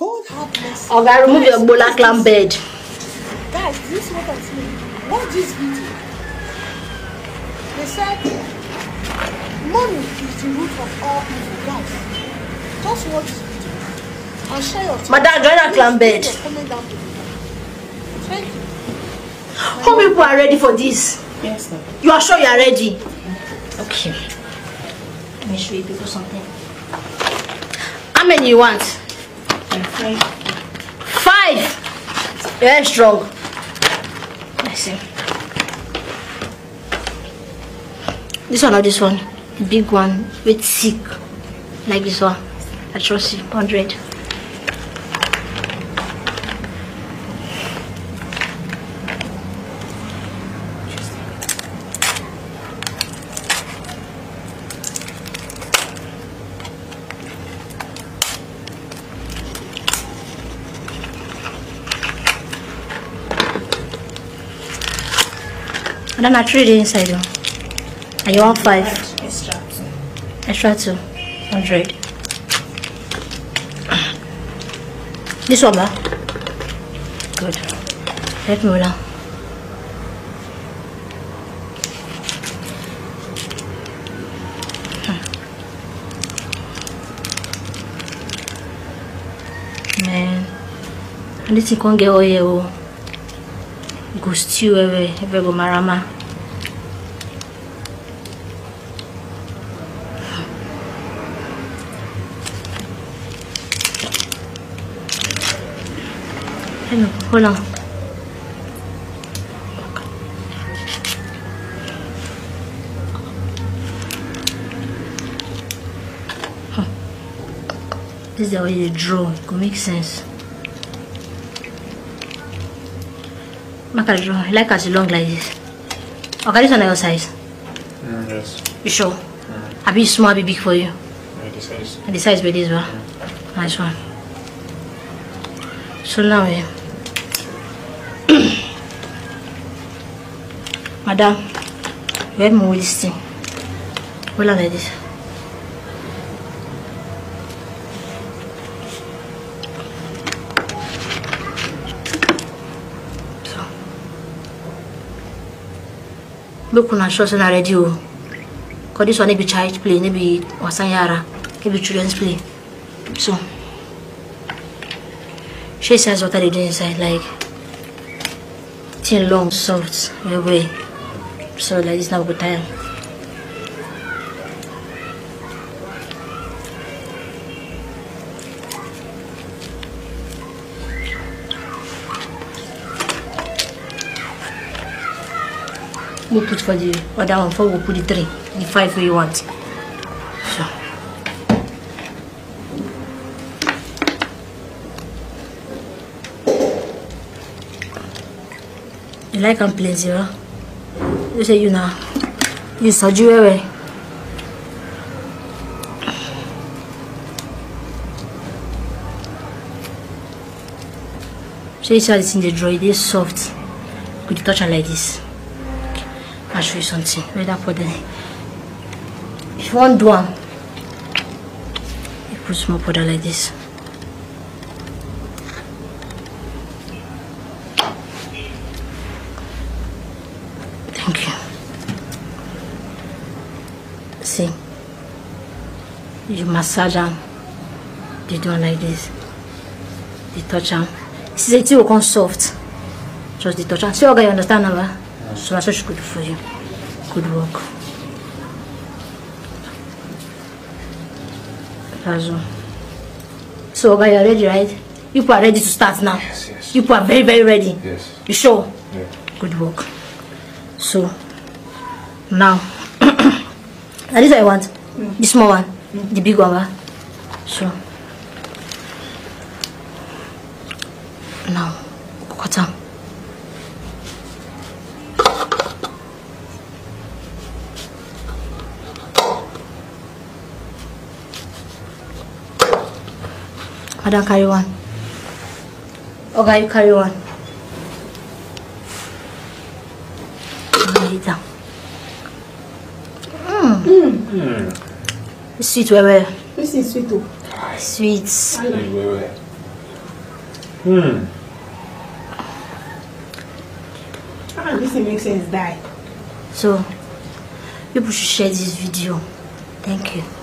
God have mercy. Oga, remove your bola clam bed. Guys, this is what I'm saying. Watch this video. They said money is the root of all evil. Guys, just watch this video and share your thoughts. Madam, join our clan bed. Thank you. How people are ready for this? Yes, ma'am. You are sure you are ready? Okay. Let me show you people something. How many you want? I'm. Five. You're strong. Let's see. This one or this one? Big one with sick. Like this one. I trust you. 100. Then I trade it inside though. And you want five. Extra. Extra two. Hundred. This one, ma? Good. Let me now. Hmm. Man. And this thing can't get oil. Oh. Go stew away. Ebe go marama. Hello, hold on. Huh. This is the way you draw. It could make sense. A draw. I like as long like this. Okay, this one your size. Mm, yes. You sure? I be small, I be big for you. Yeah, the size. And the size be this one. Nice one. So now, eh, Madam, you help me with this thing. Hold on like this. Look sure say na ready o. Cause this one be child play, no be wasan yara, no be children's play. So. She says what are they doing inside, like thin, long, soft, way. So like this now good time. We put for the other one, four, we'll put the three, the five we want. So. You like plenty, huh? You say you now. You soju wewe. So you eh? how this in the drawer, it is soft. Could you touch it like this? I'll show you something. Wait that for the if you want am, you put small powder like this. Thank you. See, you massage am, you do like this. You touch am. See, the thing will come soft. Just the touch am. See, okay, you understand now? Ba? So that's what she could do for you. Good work. That's all. So, okay, you're ready, right? You people are ready to start now. Yes, yes. You people are very, very ready. Yes. You sure? Yeah. Good work. So now, now this I want. Mm. The small one, mm. the big one. ba? So now, cut am. Madam carry one. Okay, you carry one. Lay it down. Mm. Sweet, well, well. This is sweet. oh. Sweet. Hmm. Ah, this thing makes sense, die. So, people should share this video. Thank you.